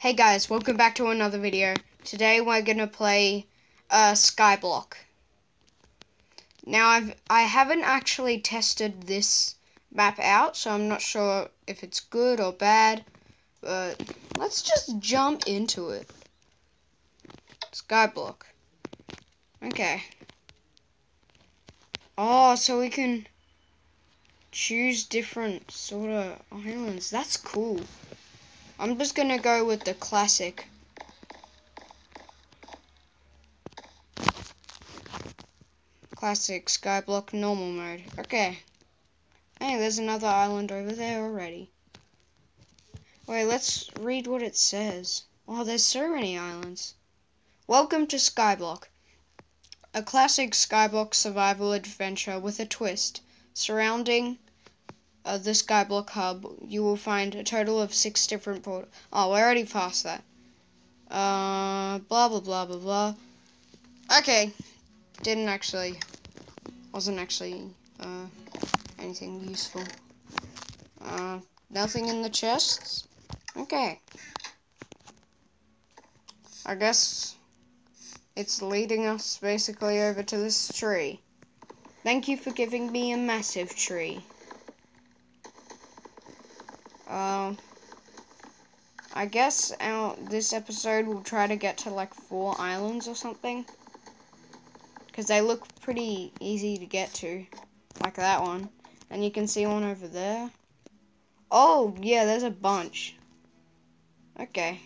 Hey guys, welcome back to another video. Today we're gonna play uh, Skyblock. Now I've I haven't actually tested this map out, so I'm not sure if it's good or bad. But let's just jump into it. Skyblock. Okay. Oh, so we can choose different sort of islands. That's cool. I'm just gonna go with the classic. Classic skyblock normal mode. Okay. Hey, there's another island over there already. Wait, let's read what it says. Oh, there's so many islands. Welcome to Skyblock. A classic Skyblock survival adventure with a twist. Surrounding uh, the Skyblock hub, you will find a total of six different port. Oh, we're already past that. Uh, blah blah blah blah blah. Okay, didn't actually, wasn't actually uh, anything useful. Uh, nothing in the chests. Okay. I guess it's leading us basically over to this tree. Thank you for giving me a massive tree. Um, I guess our, this episode we'll try to get to like four islands or something. Because they look pretty easy to get to. Like that one. And you can see one over there. Oh, yeah, there's a bunch. Okay.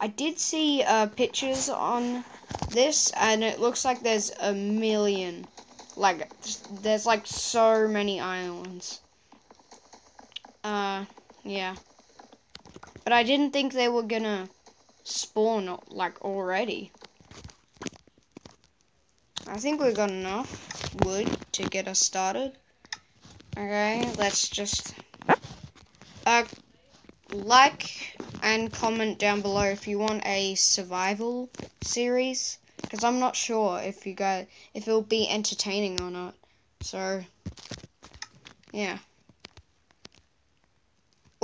I did see uh, pictures on this, and it looks like there's a million. Like, there's like so many islands. Uh, yeah. But I didn't think they were gonna spawn, like, already. I think we got enough wood to get us started. Okay, let's just... Uh, like and comment down below if you want a survival series. Because I'm not sure if you guys... if it'll be entertaining or not. So, yeah.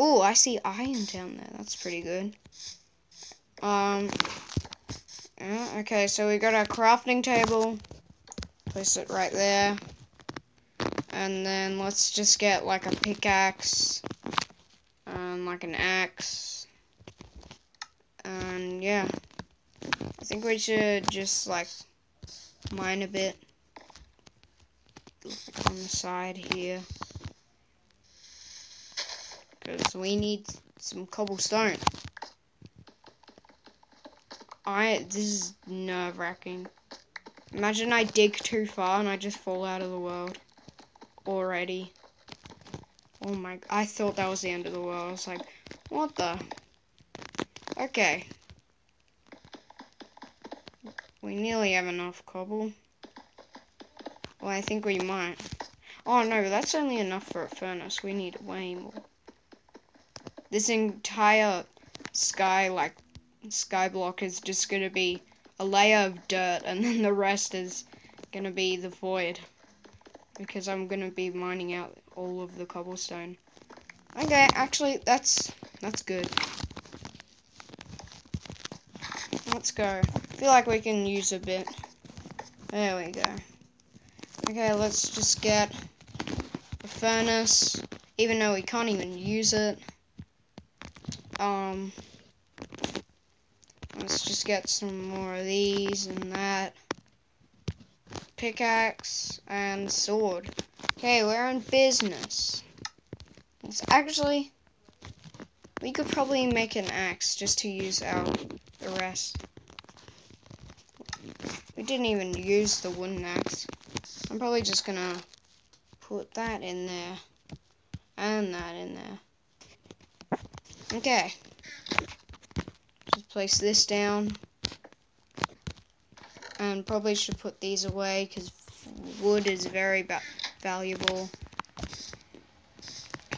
Oh, I see iron down there. That's pretty good. Um, yeah, okay, so we got our crafting table. Place it right there. And then let's just get like a pickaxe. And like an axe. And yeah. I think we should just like mine a bit. On the side here. Because we need some cobblestone. I, this is nerve wracking. Imagine I dig too far and I just fall out of the world. Already. Oh my, I thought that was the end of the world. I was like, what the? Okay. We nearly have enough cobble. Well, I think we might. Oh no, that's only enough for a furnace. We need way more this entire sky, like, sky block is just to be a layer of dirt, and then the rest is to be the void. Because I'm to be mining out all of the cobblestone. Okay, actually, that's, that's good. Let's go. I feel like we can use a bit. There we go. Okay, let's just get a furnace, even though we can't even use it. Um, let's just get some more of these and that. Pickaxe and sword. Okay, we're in business. It's actually, we could probably make an axe just to use out the rest. We didn't even use the wooden axe. I'm probably just gonna put that in there and that in there. Okay. Just place this down. And probably should put these away because wood is very valuable.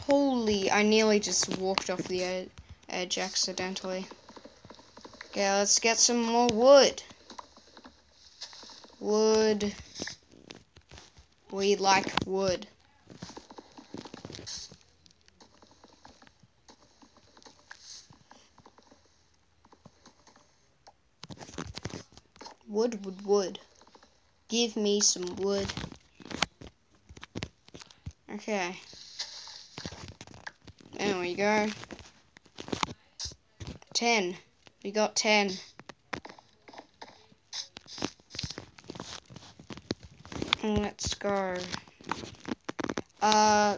Holy, I nearly just walked off the ed edge accidentally. Okay, let's get some more wood. Wood. We like wood. Wood, wood, wood. Give me some wood. Okay. There we go. Ten. We got ten. Let's go. Uh,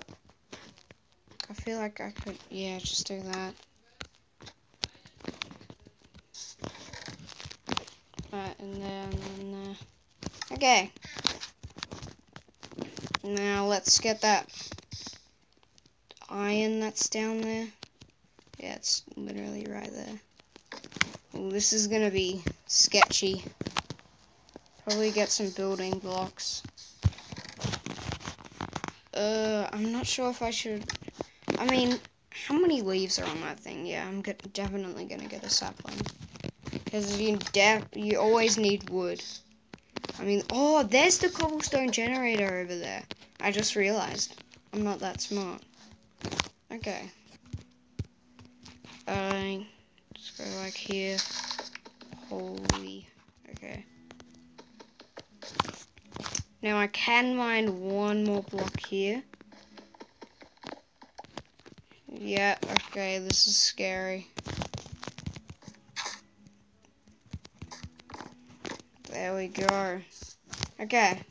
I feel like I could, yeah, just do that. Right, and then, then, okay. Now let's get that iron that's down there. Yeah, it's literally right there. Ooh, this is gonna be sketchy. Probably get some building blocks. Uh, I'm not sure if I should. I mean, how many leaves are on that thing? Yeah, I'm definitely gonna get a sapling. Because you you always need wood. I mean, oh, there's the cobblestone generator over there. I just realized. I'm not that smart. Okay. Uh, just go like here. Holy. Okay. Now I can mine one more block here. Yeah, okay, this is scary. There we go. Okay.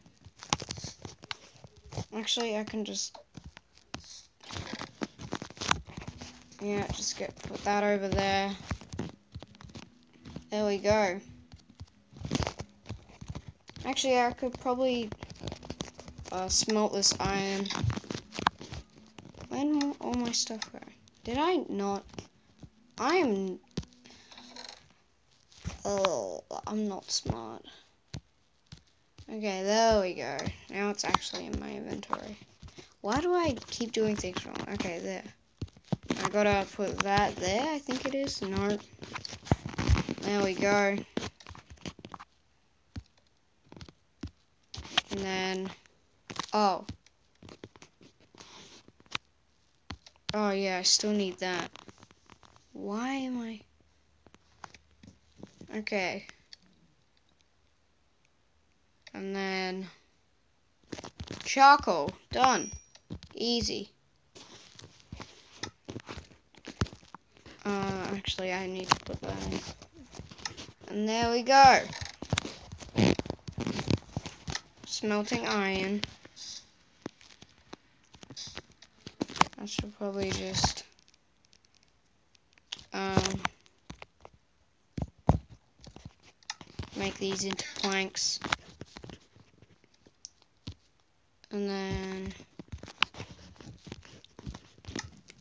Actually, I can just... Yeah, just get put that over there. There we go. Actually, I could probably uh, smelt this iron. When all my stuff go? Did I not? I am. Oh, I'm not smart. Okay, there we go. Now it's actually in my inventory. Why do I keep doing things wrong? Okay, there. I gotta put that there, I think it is. No. There we go. And then Oh. Oh yeah, I still need that. Why am I... Okay. And then... Charcoal. Done. Easy. Uh, actually, I need to put that in. And there we go. Smelting iron. I should probably just um, make these into planks. And then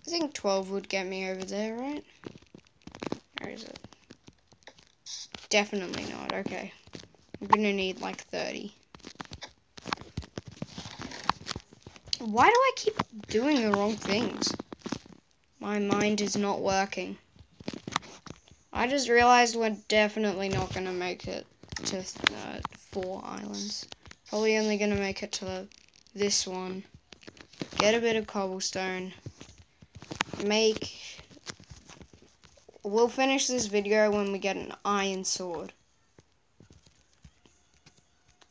I think 12 would get me over there, right? Where is it? Definitely not. Okay. I'm gonna need like 30. Why do I keep doing the wrong things? My mind is not working. I just realized we're definitely not to make it to uh, four islands. Probably only to make it to this one. Get a bit of cobblestone. Make... We'll finish this video when we get an iron sword.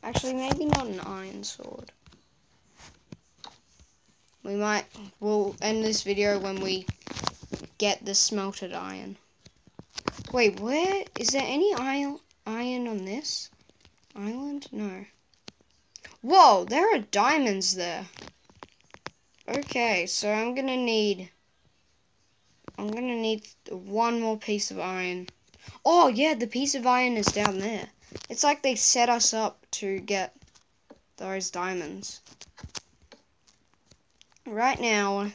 Actually, maybe not an iron sword. We might, we'll end this video when we get the smelted iron. Wait, where, is there any iron, iron on this island? No. Whoa, there are diamonds there. Okay, so I'm gonna need, I'm gonna need one more piece of iron. Oh, yeah, the piece of iron is down there. It's like they set us up to get those diamonds right now,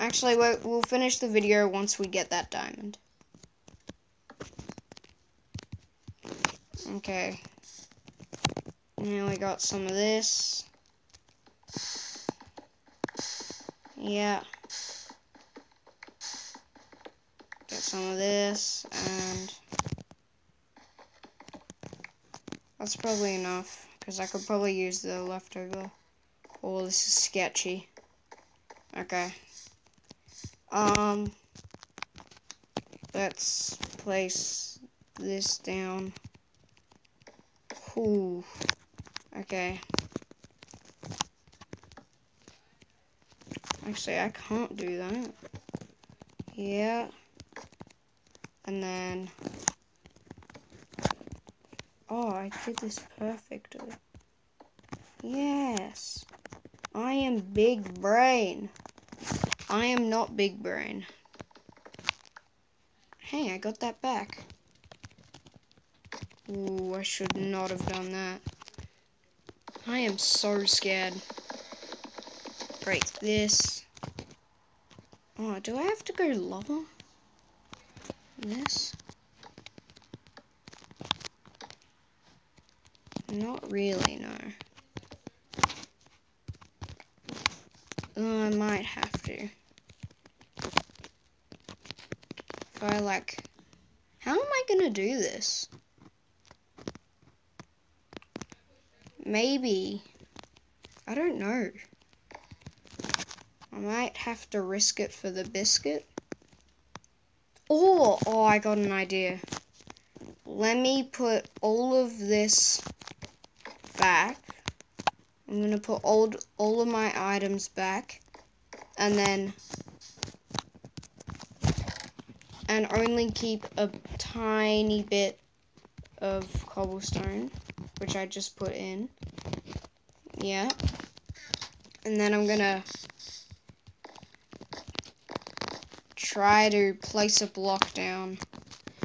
actually, we'll finish the video once we get that diamond. Okay. Now we got some of this. Yeah. Get some of this, and that's probably enough, because I could probably use the leftover. Oh, this is sketchy. Okay. Um, let's place this down Ooh. Okay. Actually, I can't do that. Yeah. And then... Oh, I did this perfectly. Yes. I am big brain. I am not big brain. Hey, I got that back. Ooh, I should not have done that. I am so scared. Break this. Oh, do I have to go lower? This? Not really, no. Oh, I might have to. If I like... How am I gonna do this? Maybe. I don't know. I might have to risk it for the biscuit. Oh, oh, I got an idea. Let me put all of this back. I'm gonna put all all of my items back, and then and only keep a tiny bit of cobblestone, which I just put in. Yeah. And then I'm gonna try to place a block down.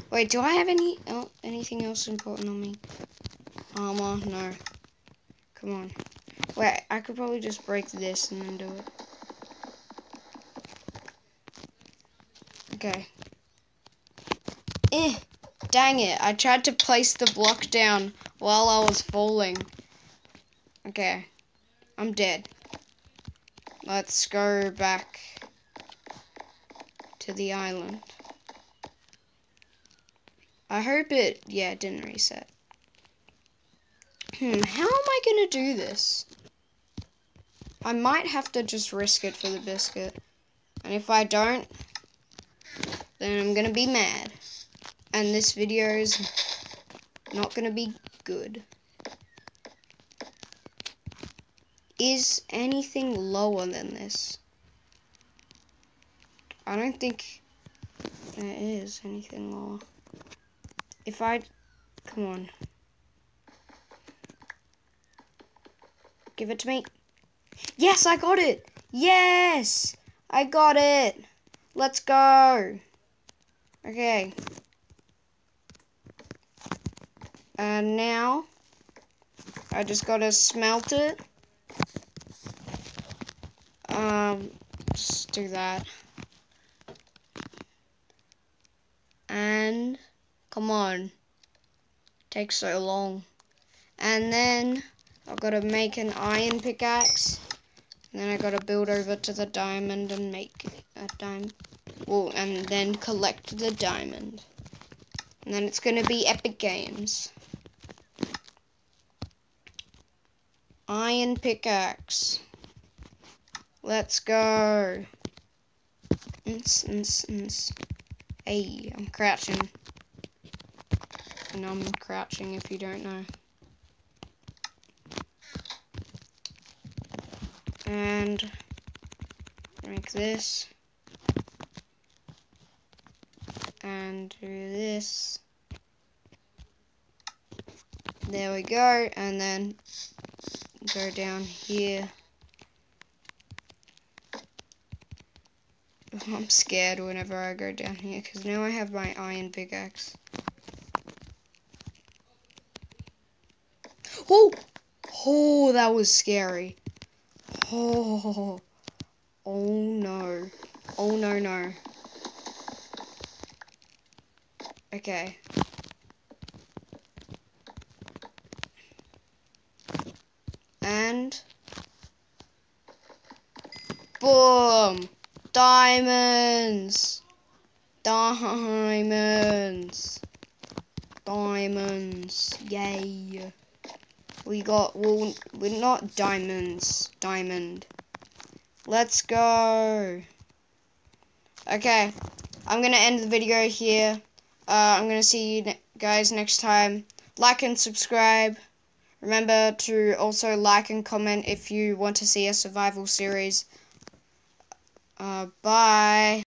Wait, do I have any oh, anything else important on me? Armor? No. Come on. Wait, I could probably just break this and then do it. Okay. Eh, dang it. I tried to place the block down while I was falling. Okay. I'm dead. Let's go back to the island. I hope it, yeah, it didn't reset. Hmm, how am I gonna do this? I might have to just risk it for the biscuit. And if I don't, then I'm gonna be mad. And this video is not gonna be good. Is anything lower than this? I don't think there is anything lower. If I... Come on. Give it to me. Yes, I got it. Yes, I got it. Let's go. Okay. And now, I just gotta smelt it. Um, let's do that. And, come on. Takes so long. And then, I've got to make an iron pickaxe. And then I got to build over to the diamond and make a diamond. Well, and then collect the diamond. And then it's to be epic games. Iron pickaxe. Let's go. Ins, ins, ins. Hey, I'm crouching. And I'm crouching if you don't know. and make this and do this there we go and then go down here oh, I'm scared whenever I go down here because now I have my iron pickaxe oh oh that was scary Oh, oh no. Oh no, no. Okay. And boom! Diamonds! Diamonds! Diamonds! Yay! We got, well, we're not diamonds. Diamond. Let's go. Okay. I'm going to end the video here. Uh, I'm going to see you guys next time. Like and subscribe. Remember to also like and comment if you want to see a survival series. Uh, bye.